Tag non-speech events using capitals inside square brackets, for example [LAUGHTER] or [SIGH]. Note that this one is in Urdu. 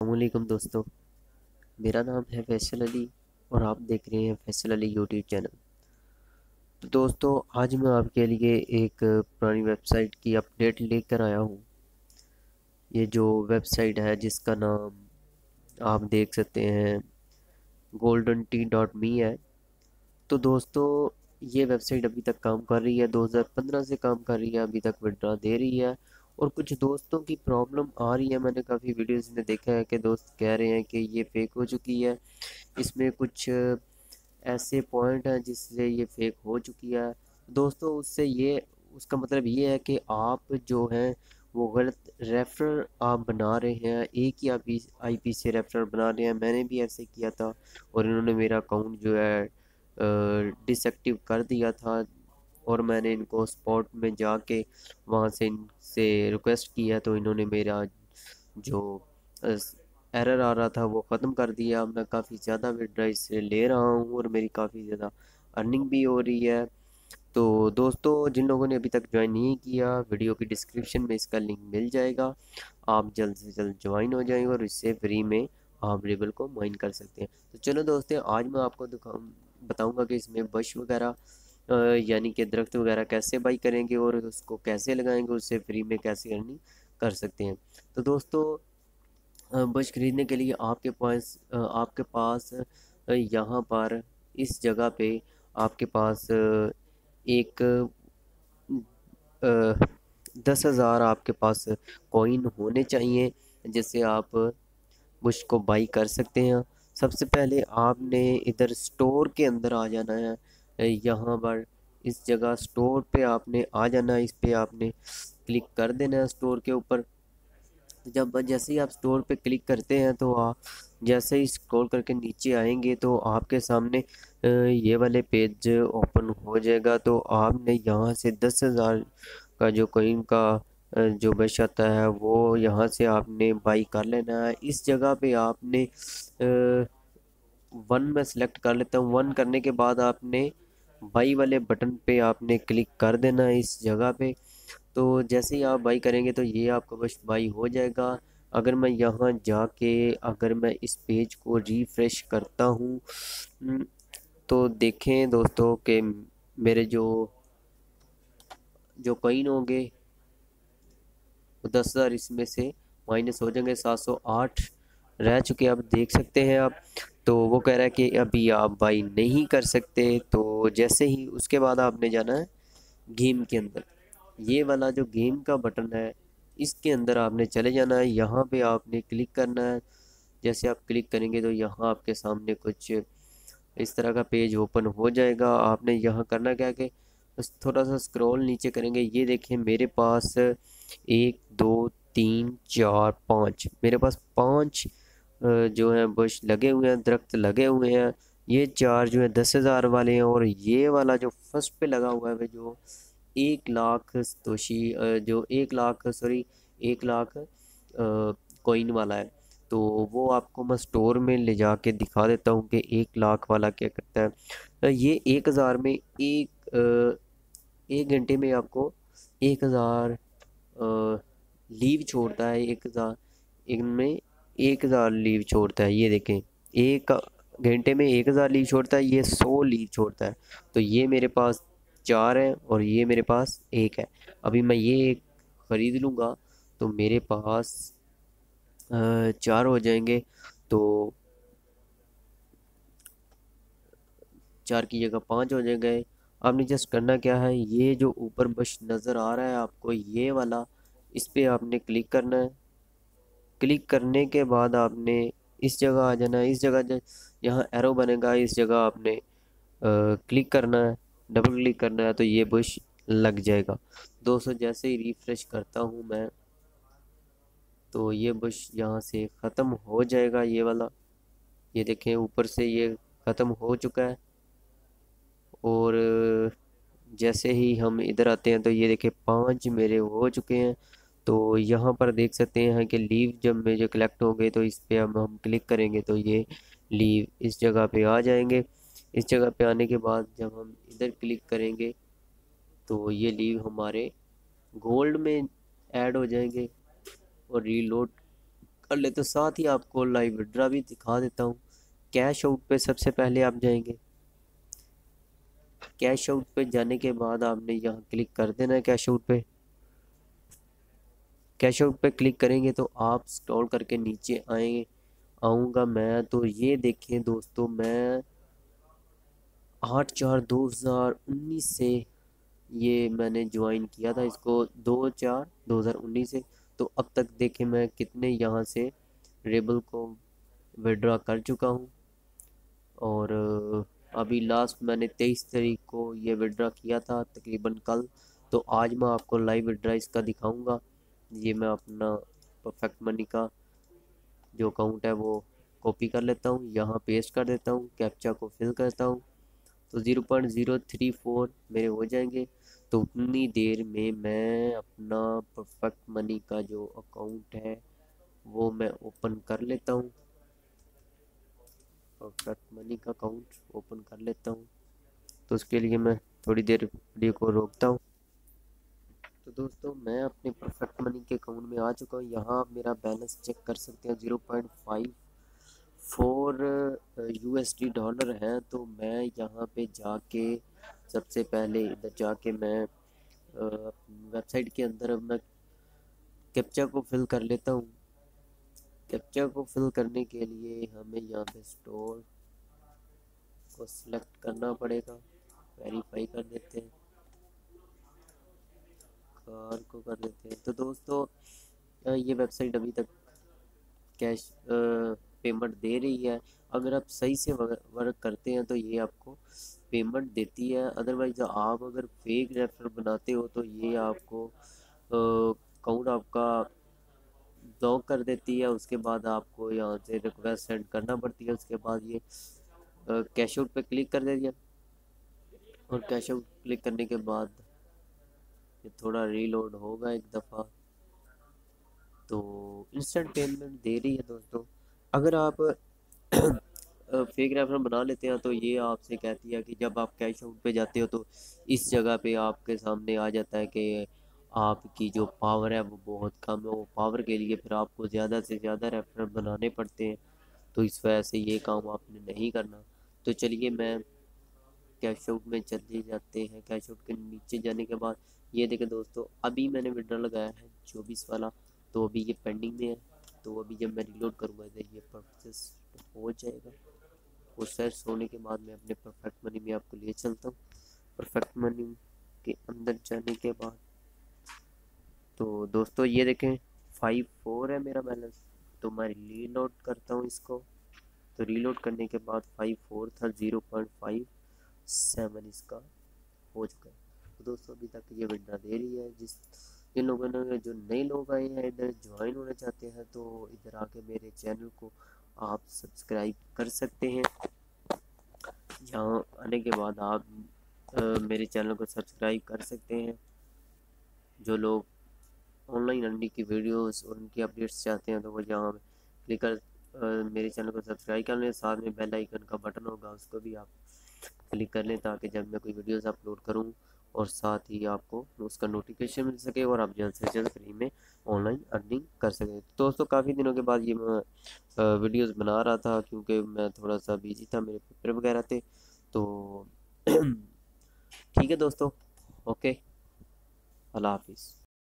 السلام علیکم دوستو، میرا نام ہے فیصل علی اور آپ دیکھ رہے ہیں فیصل علی یوٹیوب چینل۔ تو دوستو، آج میں آپ کے لیے ایک پرانی ویب سائٹ کی اپڈیٹ لے کر آیا ہوں۔ یہ جو ویب سائٹ ہے، جس کا نام آپ دیکھ سکتے ہیں، گولڈن ٹی ڈاٹ می ہے۔ تو دوستو، یہ ویب سائٹ ابھی تک کام کر رہی ہے، دو ہزار پندرہ سے کام کر رہی ہے، ابھی تک وڈرا دے رہی ہے۔ اور کچھ دوستوں کی پرابلم آ رہی ہے۔ میں نے کافی ویڈیوز میں دیکھا ہے کہ دوست کہہ رہے ہیں کہ یہ فیک ہو چکی ہے۔ اس میں کچھ ایسے پوائنٹ ہیں جس سے یہ فیک ہو چکی ہے۔ دوستو، اس سے یہ، اس کا مطلب یہ ہے کہ آپ جو ہیں، وہ غلط ریفرر آپ بنا رہے ہیں۔ ایک ہی آپ آئی پی سے ریفرر بنا رہے ہیں۔ میں نے بھی ایسے کیا تھا اور انہوں نے میرا اکاؤنٹ جو ہے ڈس ایکٹیو کر دیا تھا۔ اور میں نے ان کو سپورٹ میں جا کے وہاں سے ان سے ریکویسٹ کیا تو انہوں نے میرا جو ایرر آ رہا تھا وہ ختم کر دیا۔ میں کافی زیادہ اس سے لے رہا ہوں اور میری کافی زیادہ ارننگ بھی ہو رہی ہے۔ تو دوستو، جن لوگوں نے ابھی تک جوائن نہیں کیا ویڈیو کی ڈسکرپشن میں اس کا لنک مل جائے گا۔ آپ جلد سے جلد جوائن ہو جائیں گے اور اس سے فری میں آپ لیبل کو مائن کر سکتے ہیں۔ تو چلو دوستو آج میں آپ کو دکھاؤں، بتاؤں گا کہ اس میں بش وغیرہ یعنی کہ درخت وغیرہ کیسے بائی کریں گے اور اس کو کیسے لگائیں گے، اس سے فری میں کیسے ارننگ کر سکتے ہیں۔ تو دوستو بش خریدنے کے لیے آپ کے پاس آپ کے پاس یہاں پر اس جگہ پہ آپ کے پاس ایک دس ہزار آپ کے پاس کوئن ہونے چاہیے، جس سے آپ بش کو بائی کر سکتے ہیں۔ سب سے پہلے آپ نے ادھر سٹور کے اندر آ جانا ہے۔ یہاں پر اس جگہ سٹور پہ آپ نے آ جانا ہے اس پہ آپ نے کلک کر دینا ہے سٹور کے اوپر۔ جب جیسے ہی آپ سٹور پہ کلک کرتے ہیں تو آپ جیسے ہی سکرول کر کے نیچے آئیں گے تو آپ کے سامنے یہ والے پیج اوپن ہو جائے گا۔ تو آپ نے یہاں سے دس ہزار کا جو کوئن کا جو بش آتا ہے، وہ یہاں سے آپ نے بائی کر لینا ہے۔ اس جگہ پہ آپ نے ون میں سلیکٹ کر لیتا ہوں۔ ون کرنے کے بعد آپ نے بائی والے بٹن پہ آپ نے کلک کر دینا ہے اس جگہ پہ تو جیسے ہی آپ بائی کریں گے تو یہ آپ کا بش بائی ہو جائے گا اگر میں یہاں جا کے اگر میں اس پیج کو ریفریش کرتا ہوں تو دیکھیں دوستو کہ میرے جو جو کوئن ہوں گے دس ہزار اس میں سے مائنس ہو جائیں گے سات سو آٹھ رہ چکے آپ دیکھ سکتے ہیں آپ۔ تو وہ کہہ رہا ہے کہ ابھی آپ بائی نہیں کر سکتے، تو جیسے ہی اس کے بعد آپ نے جانا ہے گیم کے اندر۔ یہ والا جو گیم کا بٹن ہے، اس کے اندر آپ نے چلے جانا ہے۔ یہاں پہ آپ نے کلک کرنا ہے۔ جیسے آپ کلک کریں گے تو یہاں آپ کے سامنے کچھ اس طرح کا پیج اوپن ہو جائے گا۔ آپ نے یہاں کرنا کیا کہ تھوڑا سا سکرول نیچے کریں گے۔ یہ دیکھیں، میرے پاس ایک، دو، تین، چار، پانچ۔ میرے پاس پانچ جو ہیں بش لگے ہوئے ہیں، درخت لگے ہوئے ہیں۔ یہ چار جو ہیں دس ہزار والے ہیں اور یہ والا جو فرسٹ پہ لگا ہوا ہے، جو ایک لاکھ توشی جو ایک لاکھ، سوری، ایک لاکھ کوئن والا ہے۔ تو وہ آپ کو میں سٹور میں لے جا کے دکھا دیتا ہوں کہ ایک لاکھ والا کیا کرتا ہے۔ یہ ایک ہزار میں ایک ایک گھنٹے میں آپ کو ایک ہزار لیو چھوڑتا ہے۔ ایک ہزار ان میں ایک ہزار لیو چھوڑتا ہے، یہ دیکھیں۔ ایک گھنٹے میں ایک ہزار لیو چھوڑتا ہے، یہ سو لیو چھوڑتا ہے۔ تو یہ میرے پاس چار ہے اور یہ میرے پاس ایک ہے۔ ابھی میں یہ ایک خرید لوں گا تو میرے پاس چار ہو جائیں گے۔ تو چار کی جگہ پانچ ہو جائیں گے۔ آپ نے جسٹ کرنا کیا ہے؟ یہ جو اوپر بش نظر آ رہا ہے آپ کو، یہ والا، اس پہ آپ نے کلک کرنا ہے۔ کلک کرنے کے بعد آپ نے اس جگہ آ جانا ہے اس جگہ یہاں ایرو بنے گا، اس جگہ آپ نے کلک کرنا ہے ڈبل کلک کرنا ہے تو یہ بش لگ جائے گا۔ دوستو، جیسے ہی ریفریش کرتا ہوں میں، تو یہ بش یہاں سے ختم ہو جائے گا، یہ والا۔ یہ دیکھیں، اوپر سے یہ ختم ہو چکا ہے۔ اور جیسے ہی ہم ادھر آتے ہیں تو یہ دیکھیں، پانچ میرے ہو چکے ہیں۔ تو یہاں پر دیکھ سکتے ہیں کہ لیو جب میں جو کلیکٹ ہوں گے تو اس پہ ہم ہم کلک کریں گے تو یہ لیو اس جگہ پہ آ جائیں گے۔ اس جگہ پہ آنے کے بعد جب ہم ادھر کلک کریں گے تو یہ لیو ہمارے گولڈ میں ایڈ ہو جائیں گے۔ اور ریلوڈ کر لے تو ساتھ ہی آپ کو لائیو وڈرا بھی دکھا دیتا ہوں۔ کیش آؤٹ پہ سب سے پہلے آپ جائیں گے۔ کیش آؤٹ پہ جانے کے بعد آپ نے یہاں کلک کر دینا ہے کیش آؤٹ پہ۔ کیش آؤٹ پہ کلک کریں گے تو آپ سٹول کر کے نیچے آئیں آؤں گا میں تو یہ دیکھیں دوستو، میں آٹھ چار دو ہزار انیس سے یہ میں نے جوائن کیا تھا۔ اس کو دو چار دو ہزار انیس سے۔ تو اب تک دیکھیں میں کتنے یہاں سے ریبل کو وڈرا کر چکا ہوں۔ اور ابھی لاسٹ میں نے تیئیس تاریخ کو یہ وڈرا کیا تھا، تقریباً کل۔ تو آج میں آپ کو لائیو وڈرا اس کا دکھاؤں گا۔ یہ میں اپنا پرفیکٹ منی کا جو اکاؤنٹ ہے وہ کاپی کر لیتا ہوں، یہاں پیسٹ کر دیتا ہوں کیپچا کو فل کرتا ہوں۔ تو zero point zero three four میرے ہو جائیں گے۔ تو اتنی دیر میں میں اپنا پرفیکٹ منی کا جو اکاؤنٹ ہے وہ میں اوپن کر لیتا ہوں۔ پرفیکٹ منی کا اکاؤنٹ اوپن کر لیتا ہوں۔ تو اس کے لیے میں تھوڑی دیر ویڈیو کو روکتا ہوں۔ تو دوستو میں اپنے پرفیکٹ منی کے اکاؤنٹ میں آ چکا ہوں۔ یہاں میرا بیلنس چیک کر سکتے ہیں۔ Zero point five four U S D dollar ہیں تو میں یہاں پہ جا کے سب سے پہلے ادھر جا کے میں uh, ویب سائٹ کے اندر میں کیپچا کو فل کر لیتا ہوں۔ کیپچا کو فل کرنے کے لیے ہمیں یہاں پہ سٹور کو سلیکٹ کرنا پڑے گا۔ ویریفائی کر دیتے ہیں۔ کار کو کر دیتے ہیں۔ تو دوستو یہ ویب سائٹ ابھی تک کیش پیمنٹ دے رہی ہے۔ اگر آپ صحیح سے ورک کرتے ہیں تو یہ آپ کو پیمنٹ دیتی ہے۔ ادروائز آپ اگر فیک ریفر بناتے ہو تو یہ آپ کو اکاؤنٹ آپ کا بلاک کر دیتی ہے۔ اس کے بعد آپ کو یہاں سے ریکویسٹ سینڈ کرنا پڑتی ہے۔ اس کے بعد یہ کیش آؤٹ پہ کلک کر دیا اور کیش آؤٹ کلک کرنے کے بعد یہ تھوڑا ریلوڈ ہوگا ایک دفعہ۔ تو انسٹنٹ پیمنٹ دے رہی ہے دوستو۔ اگر آپ [COUGHS] فیک ریفر بنا لیتے ہیں تو یہ آپ سے کہتی ہے کہ جب آپ کیش آؤٹ پہ جاتے ہو تو اس جگہ پہ آپ کے سامنے آ جاتا ہے کہ آپ کی جو پاور ہے وہ بہت کم ہے۔ وہ پاور کے لیے پھر آپ کو زیادہ سے زیادہ ریفر بنانے پڑتے ہیں۔ تو اس وجہ سے یہ کام آپ نے نہیں کرنا۔ تو چلیے میں کیش آؤٹ میں چلے جاتے ہیں۔ کیش آؤٹ کے نیچے جانے کے بعد یہ دیکھیں دوستو، ابھی میں نے وڈرا لگایا ہے چوبیس والا، تو ابھی یہ پینڈنگ میں ہے، تو ابھی جب میں ریلوڈ کروں گا یہ پروسیس ہو جائے گا۔ پروسیس ہونے کے بعد میں اپنے پرفیکٹ منی میں آپ کو لے چلتا ہوں۔ پرفیکٹ منی کے اندر جانے کے بعد۔ تو دوستو، یہ دیکھیں فائیو فور ہے میرا بیلنس تو میں ریلوڈ کرتا ہوں اس کو۔ تو ریلوڈ کرنے کے بعد فائیو فور تھا زیرو پوائنٹ فائیو سیون اس کا ہو چکا۔ ہے تو دوستوں ابھی تک یہ ونڈا دے رہی ہے۔ جس جن لوگوں نے جو نئے لوگ آئے ہیں، ادھر جوائن ہونا چاہتے ہیں، تو ادھر آ کے میرے چینل کو آپ سبسکرائب کر سکتے ہیں۔ جہاں آنے کے بعد آپ میرے چینل کو سبسکرائب کر سکتے ہیں۔ جو لوگ آن لائن ارننگ کی ویڈیوز اور ان کی اپڈیٹس چاہتے ہیں، تو وہ جہاں کلک کر میرے چینل کو سبسکرائب کر لیں۔ ساتھ میں بیل آئیکن کا بٹن ہوگا، اس کو بھی آپ کلک کر لیں تاکہ جب میں کوئی ویڈیوز اپلوڈ کروں اور ساتھ ہی آپ کو اس کا نوٹیفیکیشن مل سکے اور آپ جلد سے جلد فری میں آن لائن ارننگ کر سکیں۔ دوستوں کافی دنوں کے بعد یہ میں ویڈیوز بنا رہا تھا کیونکہ میں تھوڑا سا بیزی تھا میرے پیپر وغیرہ تھے۔ تو [CLEARS THROAT] ٹھیک ہے دوستو اوکے اللہ حافظ۔